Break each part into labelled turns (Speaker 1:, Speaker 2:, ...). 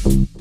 Speaker 1: Thank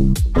Speaker 1: you.